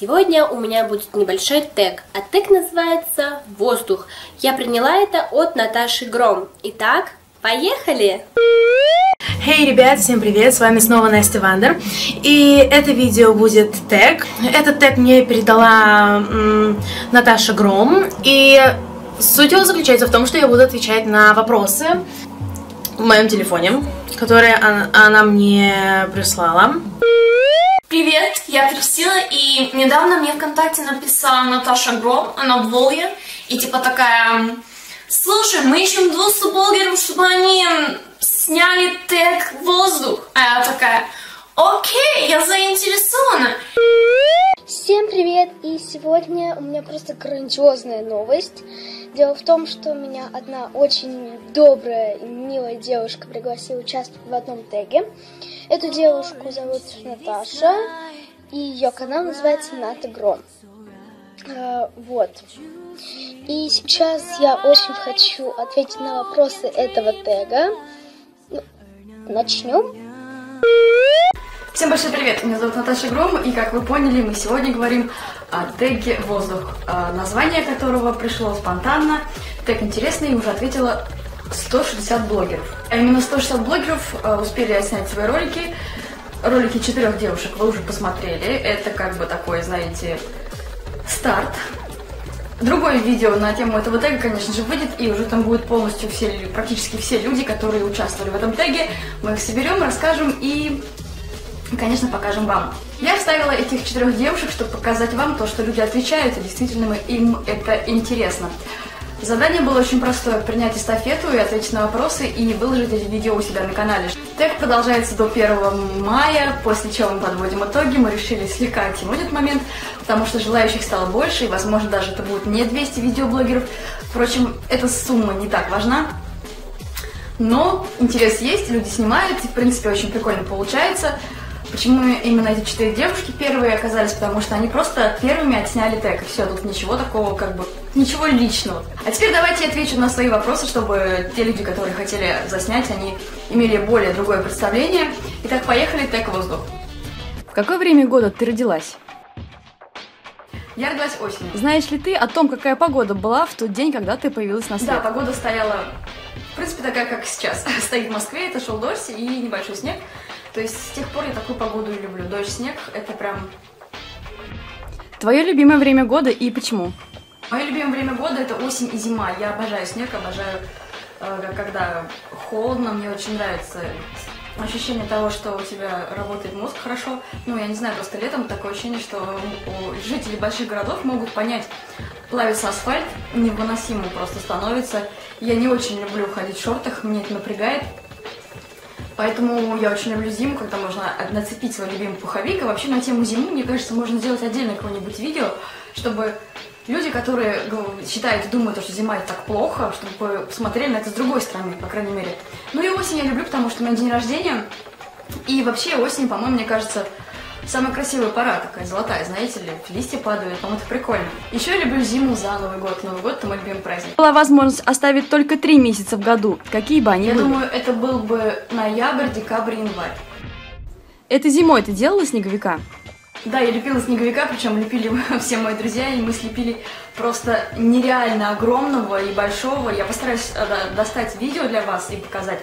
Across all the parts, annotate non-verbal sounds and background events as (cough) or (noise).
Сегодня у меня будет небольшой тег, а тег называется «Воздух». Я приняла это от Наташи Гром. Итак, поехали! Хей, hey, ребят, всем привет, с вами снова Настя Вандер, и это видео будет тег. Этот тег мне передала Наташа Гром, и суть его заключается в том, что я буду отвечать на вопросы в моем телефоне, которые она, она мне прислала. Привет, я Кристина, и недавно мне ВКонтакте написала Наташа Гром, она Волге, и типа такая, слушай, мы ищем двух блогеров, чтобы они сняли тег «Воздух», а я такая, окей, я заинтересована. Всем привет, и сегодня у меня просто грандиозная новость. Дело в том, что меня одна очень добрая и милая девушка пригласила участвовать в одном теге. Эту девушку зовут Наташа, и ее канал называется Ната Гром. А, вот. И сейчас я очень хочу ответить на вопросы этого тега. Ну, начнем. Всем большой привет! Меня зовут Наташа Гром, и как вы поняли, мы сегодня говорим о теге «Воздух», а, название которого пришло спонтанно. Тег интересный, и уже ответила 160 блогеров. А именно 160 блогеров а, успели снять свои ролики. Ролики четырех девушек вы уже посмотрели. Это как бы такой, знаете, старт. Другое видео на тему этого тега, конечно же, выйдет, и уже там будут полностью все, практически все люди, которые участвовали в этом теге. Мы их соберем, расскажем и и, конечно, покажем вам. Я вставила этих четырех девушек, чтобы показать вам то, что люди отвечают, и действительно им это интересно. Задание было очень простое – принять эстафету и ответить на вопросы и выложить эти видео у себя на канале. Тег продолжается до 1 мая, после чего мы подводим итоги. Мы решили слегка оттянуть этот момент, потому что желающих стало больше, и, возможно, даже это будет не 200 видеоблогеров. Впрочем, эта сумма не так важна. Но интерес есть, люди снимают, и, в принципе, очень прикольно получается. Почему именно эти четыре девушки первые оказались? Потому что они просто первыми отсняли тег, и все, тут ничего такого, как бы, ничего личного. А теперь давайте я отвечу на свои вопросы, чтобы те люди, которые хотели заснять, они имели более другое представление. Итак, поехали, тег воздух. В какое время года ты родилась? Я родилась осенью. Знаешь ли ты о том, какая погода была в тот день, когда ты появилась на свет? Да, погода стояла, в принципе, такая, как сейчас. (laughs) Стоит в Москве, это шел дождь и небольшой снег. То есть с тех пор я такую погоду и люблю. Дождь, снег — это прям... Твое любимое время года и почему? Мое любимое время года — это осень и зима. Я обожаю снег, обожаю, э, когда холодно. Мне очень нравится ощущение того, что у тебя работает мозг хорошо. Ну, я не знаю, просто летом такое ощущение, что у жителей больших городов могут понять, плавится асфальт, невыносимо просто становится. Я не очень люблю ходить в шортах, мне это напрягает. Поэтому я очень люблю зиму, когда можно нацепить свой любимый пуховик. И вообще на тему зимы, мне кажется, можно сделать отдельное какое-нибудь видео, чтобы люди, которые считают и думают, что зима это так плохо, чтобы посмотрели на это с другой стороны, по крайней мере. Ну и осень я люблю, потому что у меня день рождения. И вообще осень, по-моему, мне кажется, Самая красивая пора такая, золотая, знаете ли, листья падают, по-моему, это прикольно. Еще я люблю зиму за Новый год. Новый год – это мой любимый праздник. Была возможность оставить только три месяца в году. Какие бы они я были? Думаю, это был бы ноябрь, декабрь, январь. Это зимой ты делала снеговика? Да, я лепила снеговика, причем лепили (laughs) все мои друзья, и мы слепили просто нереально огромного и большого. Я постараюсь э, достать видео для вас и показать,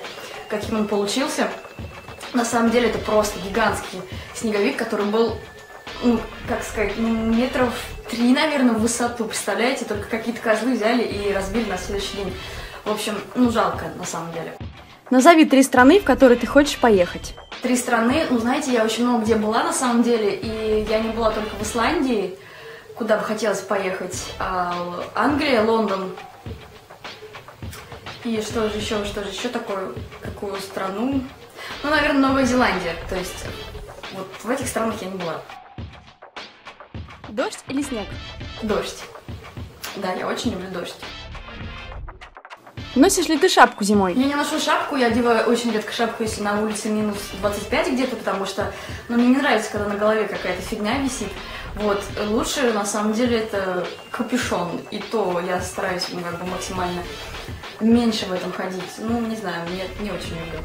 каким он получился. На самом деле это просто гигантский снеговик, который был, ну, как сказать, ну, метров три, наверное, в высоту. Представляете, только какие-то козлы взяли и разбили на следующий день. В общем, ну, жалко, на самом деле. Назови три страны, в которые ты хочешь поехать. Три страны, ну, знаете, я очень много где была, на самом деле, и я не была только в Исландии, куда бы хотелось поехать. А, Англия, Лондон. И что же еще, что же еще такое, какую страну? Ну, наверное, Новая Зеландия. То есть вот в этих странах я не была. Дождь или снег? Дождь. Да, я очень люблю дождь. Носишь ли ты шапку зимой? Я не ношу шапку, я одеваю очень редко шапку, если на улице минус 25 где-то, потому что ну, мне не нравится, когда на голове какая-то фигня висит. Вот, лучше на самом деле это капюшон, и то я стараюсь ну, как бы максимально меньше в этом ходить. Ну, не знаю, мне не очень люблю.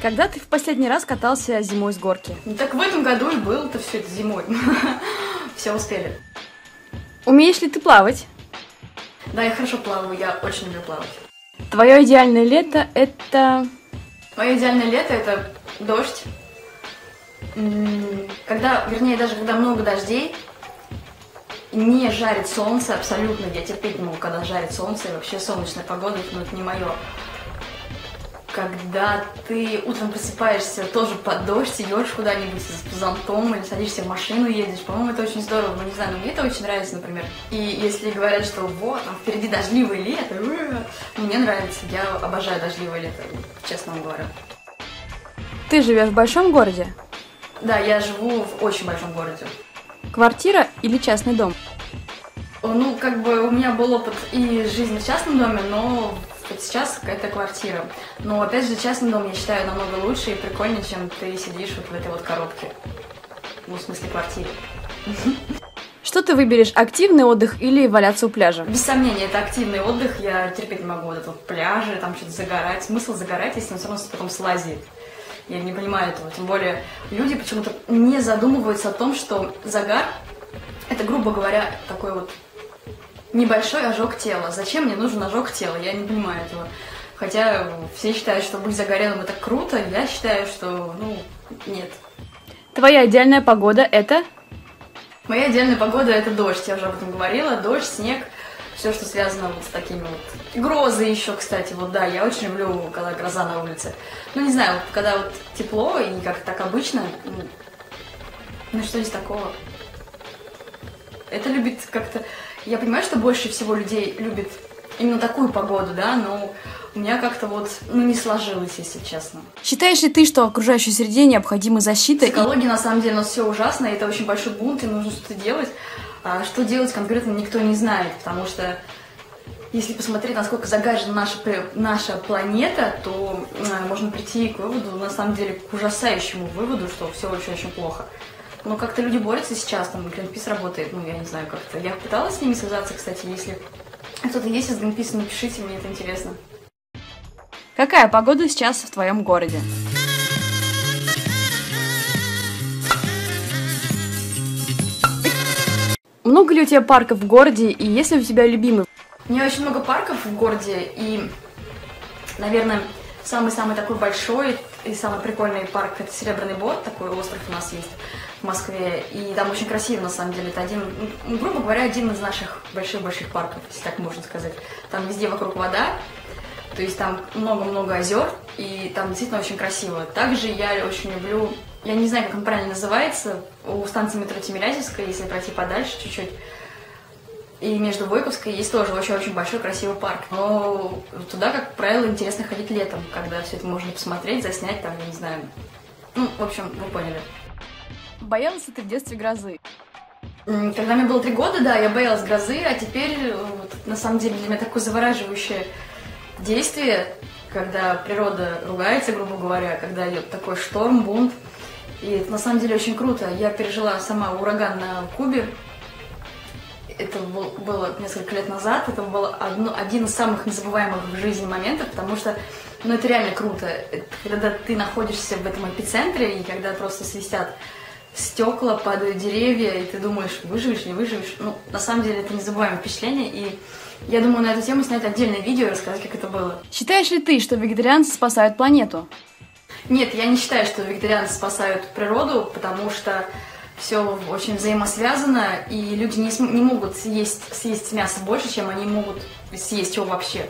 Когда ты в последний раз катался зимой с горки? Ну, так в этом году и было это все это зимой. (laughs) все успели. Умеешь ли ты плавать? Да, я хорошо плаваю, я очень люблю плавать. Твое идеальное лето — это... Мое идеальное лето это дождь. Когда, вернее, даже когда много дождей, не жарит солнце абсолютно. Я терпеть не могу, когда жарит солнце, и вообще солнечная погода, ну, это не мое. Когда ты утром просыпаешься тоже под дождь, идешь куда-нибудь с зонтом или садишься в машину, едешь, по-моему, это очень здорово. Ну, не знаю, но мне это очень нравится, например. И если говорят, что вот, там впереди дождливое лето, э, мне нравится. Я обожаю дождливое лето, честно вам говорю. Ты живешь в большом городе? Да, я живу в очень большом городе. Квартира или частный дом? Ну, как бы у меня был опыт и жизни в частном доме, но вот сейчас это квартира. Но опять же, частный дом я считаю намного лучше и прикольнее, чем ты сидишь вот в этой вот коробке. Ну, в смысле, квартире. Что ты выберешь, активный отдых или валяться у пляжа? Без сомнения, это активный отдых. Я терпеть не могу вот этот вот пляжи, там что-то загорать. Смысл загорать, если он все равно потом слазит. Я не понимаю этого. Тем более, люди почему-то не задумываются о том, что загар – это, грубо говоря, такой вот небольшой ожог тела. Зачем мне нужен ожог тела? Я не понимаю этого. Хотя все считают, что быть загорелым это круто, я считаю, что, ну, нет. Твоя идеальная погода — это... Моя идеальная погода это дождь, я уже об этом говорила. Дождь, снег, все, что связано вот с такими вот. Грозы еще, кстати, вот да, я очень люблю, когда гроза на улице. Ну, не знаю, вот когда вот тепло и как так обычно, ну, ну что здесь такого? Это любит как-то... Я понимаю, что больше всего людей любит именно такую погоду, да, но у меня как-то вот, ну, не сложилось, если честно. Считаешь ли ты, что окружающей среде необходима защита? и- Психология, на самом деле, у нас все ужасно, и это очень большой бунт, и нужно что-то делать. А что делать конкретно никто не знает, потому что если посмотреть, насколько загажена наша, наша планета, то э, можно прийти к выводу, на самом деле, к ужасающему выводу, что все очень-очень плохо. Но как-то люди борются сейчас, там, Greenpeace работает, ну, я не знаю, как-то. Я пыталась с ними связаться, кстати, если кто-то есть из Greenpeace, напишите, мне это интересно. Какая погода сейчас в твоем городе? Много ли у тебя парков в городе, и есть ли у тебя любимый? У меня очень много парков в городе, и, наверное, самый-самый такой большой и самый прикольный парк это Серебряный Бот, такой остров у нас есть в Москве, и там очень красиво, на самом деле, это один, ну, грубо говоря, один из наших больших-больших парков, если так можно сказать. Там везде вокруг вода, то есть там много-много озер, и там действительно очень красиво. Также я очень люблю, я не знаю, как он правильно называется, у станции метро Тимирязевская, если пройти подальше чуть-чуть, и между Войковской есть тоже очень-очень большой красивый парк. Но туда, как правило, интересно ходить летом, когда все это можно посмотреть, заснять там, я не знаю. Ну, в общем, вы поняли. Боялась ты в детстве грозы? Когда мне было три года, да, я боялась грозы, а теперь, э, вот, на самом деле, для меня такое завораживающее действие, когда природа ругается, грубо говоря, когда идет такой шторм, бунт. И это на самом деле очень круто. Я пережила сама ураган на Кубе. Это был- было несколько лет назад. Это был одно- один из самых незабываемых в жизни моментов, потому что ну, это реально круто. Это когда ты находишься в этом эпицентре, и когда просто свистят стекла, падают деревья, и ты думаешь, выживешь, не выживешь. Ну, на самом деле, это незабываемое впечатление, и я думаю на эту тему снять отдельное видео и рассказать, как это было. Считаешь ли ты, что вегетарианцы спасают планету? Нет, я не считаю, что вегетарианцы спасают природу, потому что все очень взаимосвязано, и люди не, не могут съесть, съесть мясо больше, чем они могут съесть его вообще.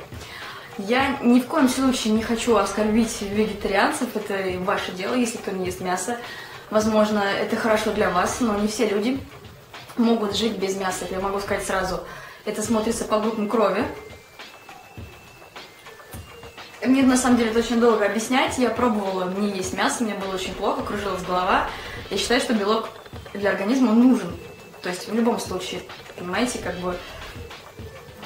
Я ни в коем случае не хочу оскорбить вегетарианцев, это ваше дело, если кто не ест мясо. Возможно, это хорошо для вас, но не все люди могут жить без мяса, это я могу сказать сразу. Это смотрится по группам крови, мне на самом деле это очень долго объяснять. Я пробовала не есть мясо, мне было очень плохо, кружилась голова. Я считаю, что белок для организма нужен. То есть в любом случае, понимаете, как бы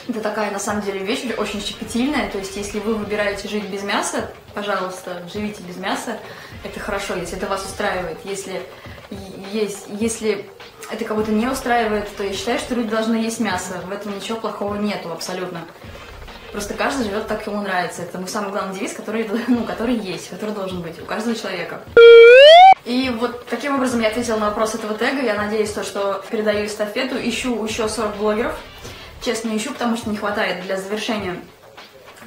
это такая на самом деле вещь очень щепетильная. То есть если вы выбираете жить без мяса, пожалуйста, живите без мяса. Это хорошо, если это вас устраивает. Если, есть, если это кого-то не устраивает, то я считаю, что люди должны есть мясо. В этом ничего плохого нету абсолютно. Просто каждый живет так, как ему нравится. Это мой самый главный девиз, который, (laughs) ну, который есть, который должен быть у каждого человека. И вот таким образом, я ответила на вопрос этого тега. Я надеюсь, то, что передаю эстафету. Ищу еще 40 блогеров. Честно ищу, потому что не хватает для завершения,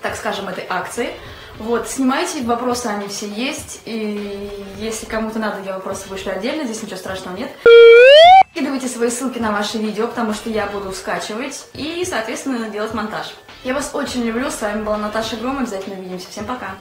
так скажем, этой акции. Вот, снимайте, вопросы они все есть, и если кому-то надо, я вопросы вышлю отдельно, здесь ничего страшного нет. Скидывайте свои ссылки на ваши видео, потому что я буду скачивать и, соответственно, делать монтаж. Я вас очень люблю, с вами была Наташа Гром, обязательно увидимся, всем пока!